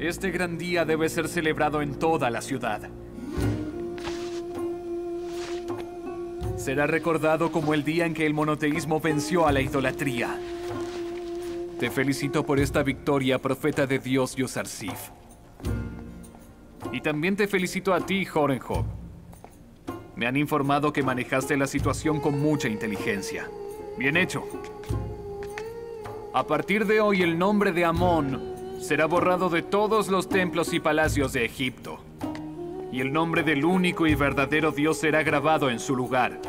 Este gran día debe ser celebrado en toda la ciudad. Será recordado como el día en que el monoteísmo venció a la idolatría. Te felicito por esta victoria, profeta de Dios Yosarsif. Y también te felicito a ti, Horenhob. Me han informado que manejaste la situación con mucha inteligencia. Bien hecho. A partir de hoy el nombre de Amón será borrado de todos los templos y palacios de Egipto. Y el nombre del único y verdadero Dios será grabado en su lugar.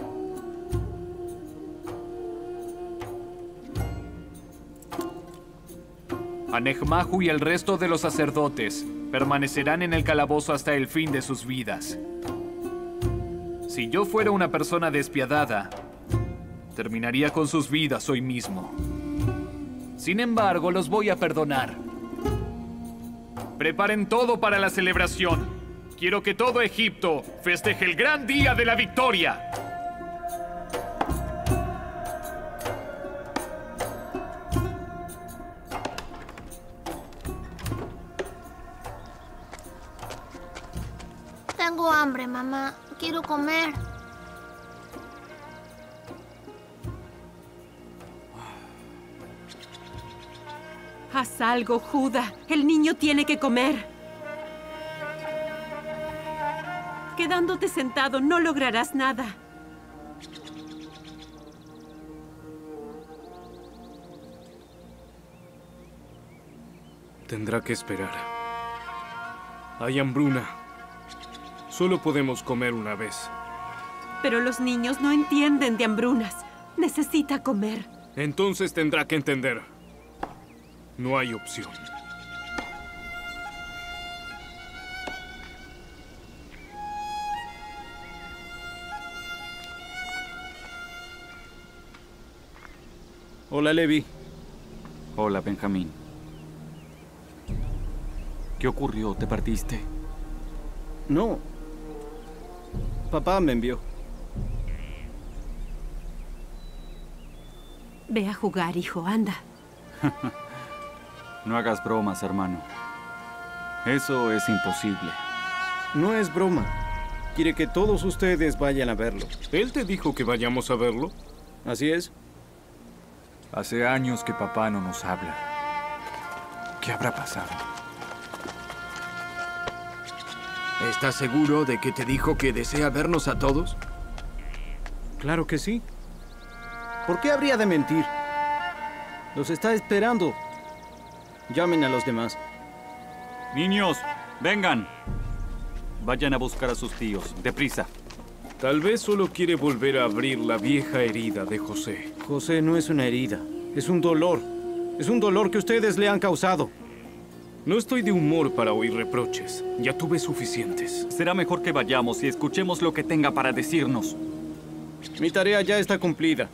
Anejmahu y el resto de los sacerdotes permanecerán en el calabozo hasta el fin de sus vidas. Si yo fuera una persona despiadada, terminaría con sus vidas hoy mismo. Sin embargo, los voy a perdonar. Preparen todo para la celebración. Quiero que todo Egipto festeje el gran día de la victoria. Tengo hambre, mamá. Quiero comer. Haz algo, Juda. El niño tiene que comer. Quedándote sentado no lograrás nada. Tendrá que esperar. Hay hambruna. Solo podemos comer una vez. Pero los niños no entienden de hambrunas. Necesita comer. Entonces tendrá que entender. No hay opción. Hola, Levi. Hola, Benjamín. ¿Qué ocurrió? ¿Te partiste? No. Papá me envió. Ve a jugar, hijo, anda. No hagas bromas, hermano. Eso es imposible. No es broma. Quiere que todos ustedes vayan a verlo. ¿Él te dijo que vayamos a verlo? Así es. Hace años que papá no nos habla. ¿Qué habrá pasado? ¿Estás seguro de que te dijo que desea vernos a todos? Claro que sí. ¿Por qué habría de mentir? Los está esperando. Llamen a los demás. Niños, vengan. Vayan a buscar a sus tíos. Deprisa. Tal vez solo quiere volver a abrir la vieja herida de José. José no es una herida. Es un dolor. Es un dolor que ustedes le han causado. No estoy de humor para oír reproches. Ya tuve suficientes. Será mejor que vayamos y escuchemos lo que tenga para decirnos. Mi tarea ya está cumplida.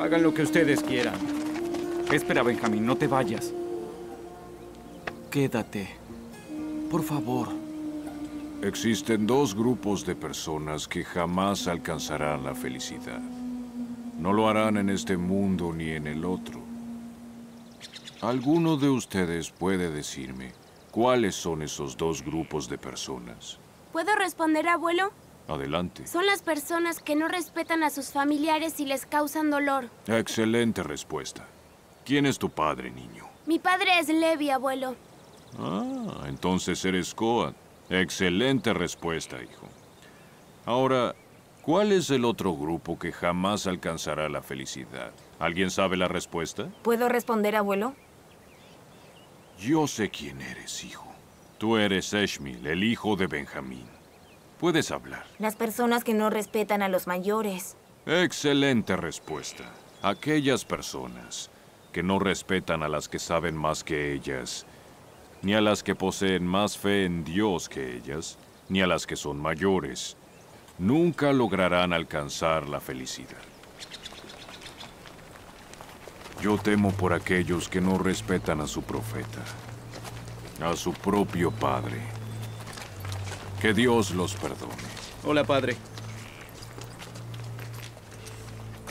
Hagan lo que ustedes quieran. Espera, Benjamín, no te vayas. Quédate. Por favor. Existen dos grupos de personas que jamás alcanzarán la felicidad. No lo harán en este mundo ni en el otro. ¿Alguno de ustedes puede decirme cuáles son esos dos grupos de personas? ¿Puedo responder, abuelo? Adelante. Son las personas que no respetan a sus familiares y les causan dolor. Excelente respuesta. ¿Quién es tu padre, niño? Mi padre es Levi, abuelo. Ah, entonces eres Coat. Excelente respuesta, hijo. Ahora, ¿cuál es el otro grupo que jamás alcanzará la felicidad? ¿Alguien sabe la respuesta? ¿Puedo responder, abuelo? Yo sé quién eres, hijo. Tú eres Eshmil, el hijo de Benjamín. Puedes hablar. Las personas que no respetan a los mayores. Excelente respuesta. Aquellas personas que no respetan a las que saben más que ellas, ni a las que poseen más fe en Dios que ellas, ni a las que son mayores, nunca lograrán alcanzar la felicidad. Yo temo por aquellos que no respetan a su profeta, a su propio padre. Que Dios los perdone. Hola, padre.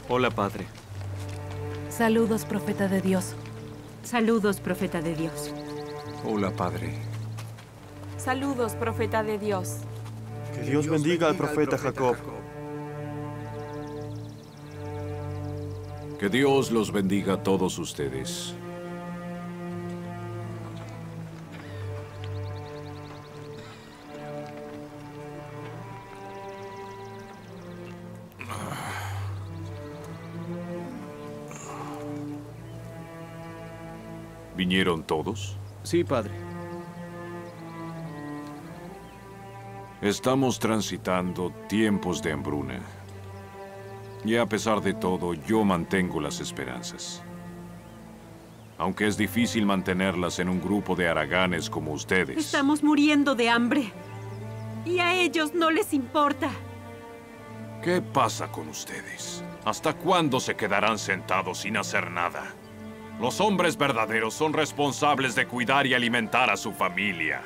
Hola, padre. Saludos, profeta de Dios. Saludos, profeta de Dios. Hola, padre. Saludos, profeta de Dios. Que Dios bendiga al profeta Jacob. Que Dios los bendiga a todos ustedes. ¿Vinieron todos? Sí, padre. Estamos transitando tiempos de hambruna. Y a pesar de todo, yo mantengo las esperanzas. Aunque es difícil mantenerlas en un grupo de haraganes como ustedes. Estamos muriendo de hambre. Y a ellos no les importa. ¿Qué pasa con ustedes? ¿Hasta cuándo se quedarán sentados sin hacer nada? Los hombres verdaderos son responsables de cuidar y alimentar a su familia.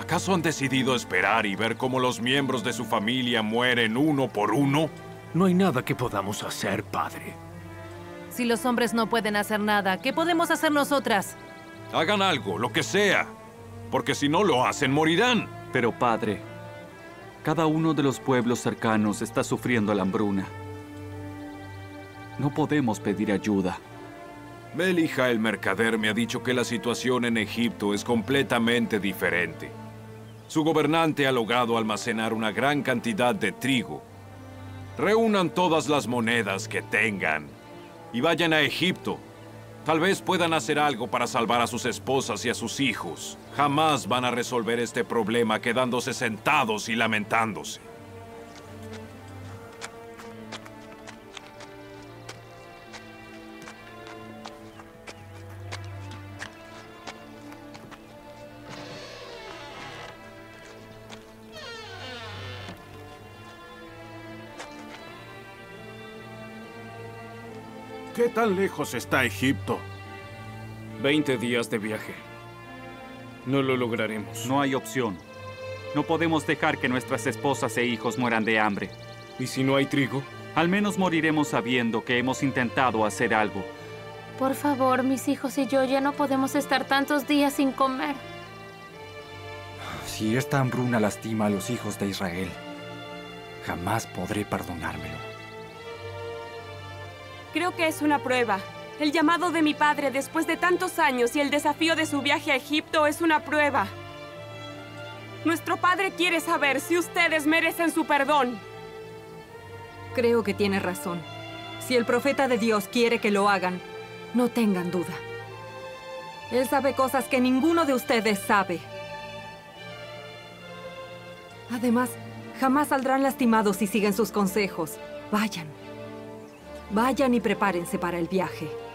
¿Acaso han decidido esperar y ver cómo los miembros de su familia mueren uno por uno? No hay nada que podamos hacer, padre. Si los hombres no pueden hacer nada, ¿qué podemos hacer nosotras? Hagan algo, lo que sea. Porque si no lo hacen, morirán. Pero padre, cada uno de los pueblos cercanos está sufriendo la hambruna. No podemos pedir ayuda. Melija el mercader me ha dicho que la situación en Egipto es completamente diferente. Su gobernante ha logrado almacenar una gran cantidad de trigo. Reúnan todas las monedas que tengan y vayan a Egipto. Tal vez puedan hacer algo para salvar a sus esposas y a sus hijos. Jamás van a resolver este problema quedándose sentados y lamentándose. ¿Qué tan lejos está Egipto? Veinte días de viaje. No lo lograremos. No hay opción. No podemos dejar que nuestras esposas e hijos mueran de hambre. ¿Y si no hay trigo? Al menos moriremos sabiendo que hemos intentado hacer algo. Por favor, mis hijos y yo ya no podemos estar tantos días sin comer. Si esta hambruna lastima a los hijos de Israel, jamás podré perdonármelo. Creo que es una prueba. El llamado de mi padre después de tantos años y el desafío de su viaje a Egipto es una prueba. Nuestro padre quiere saber si ustedes merecen su perdón. Creo que tiene razón. Si el profeta de Dios quiere que lo hagan, no tengan duda. Él sabe cosas que ninguno de ustedes sabe. Además, jamás saldrán lastimados si siguen sus consejos. Vayan. Vayan y prepárense para el viaje.